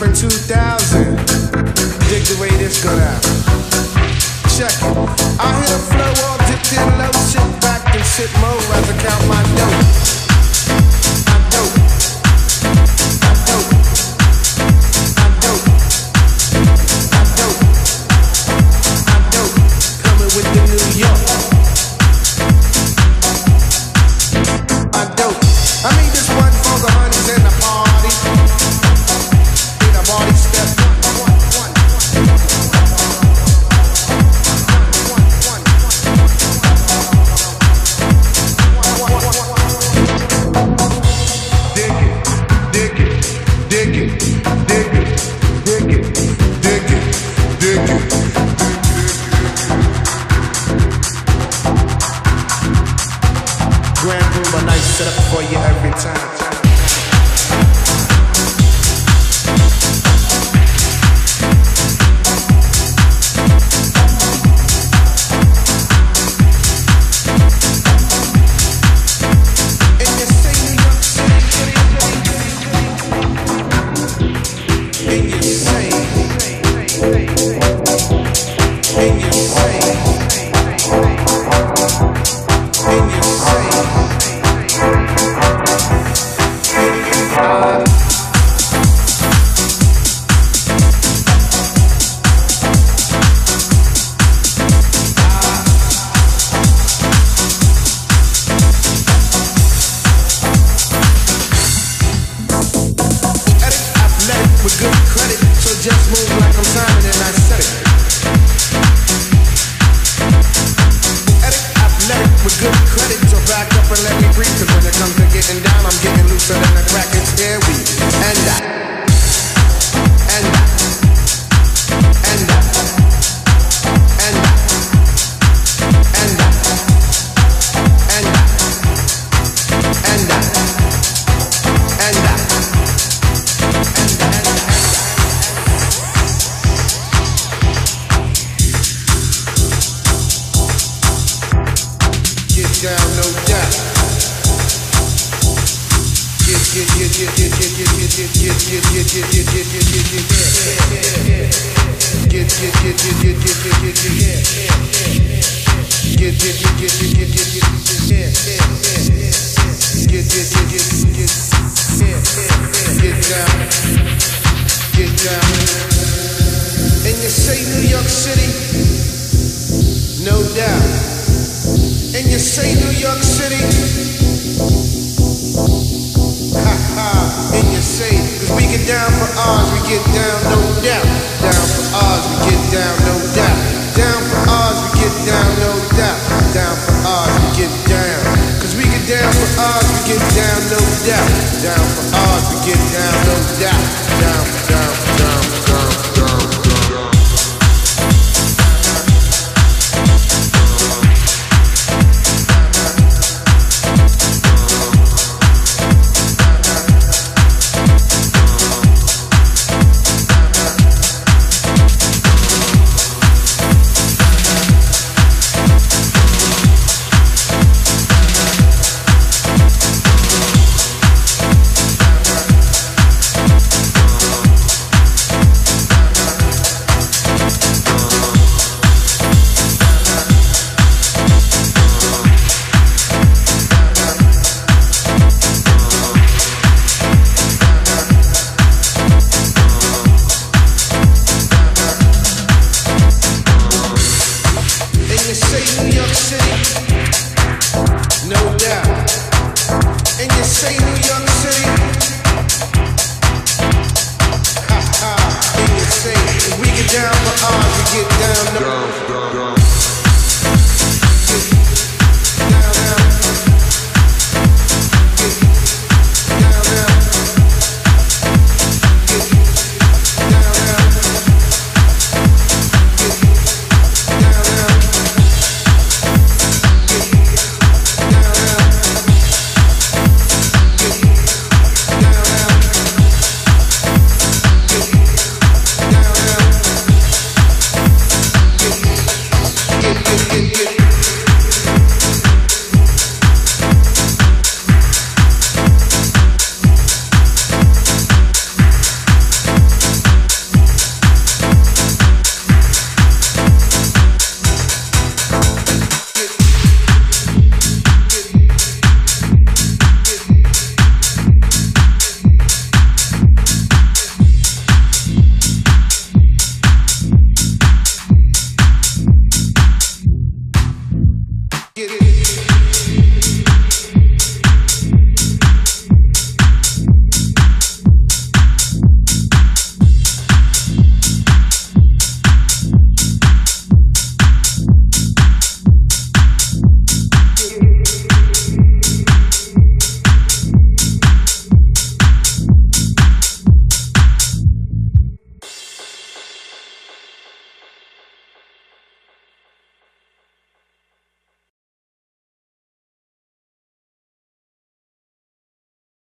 September 2000. Dig the way this go down. Check it. I hit a flow all dipped in low, sit back and sit mo as I count my dough. My dope. My dope. My dope. My dope. My dope. Coming with the New York. I dope. I mean this one. Grand room, a nice setup for you every time. City. No doubt. And you say New York City. get down, no doubt. Down for ours, we get down, no doubt. Down for ours, we get down, no doubt. Down for ours, we get down. Cause we get down for ours, we get down, no doubt. Down for ours, we get down, no doubt. Down city.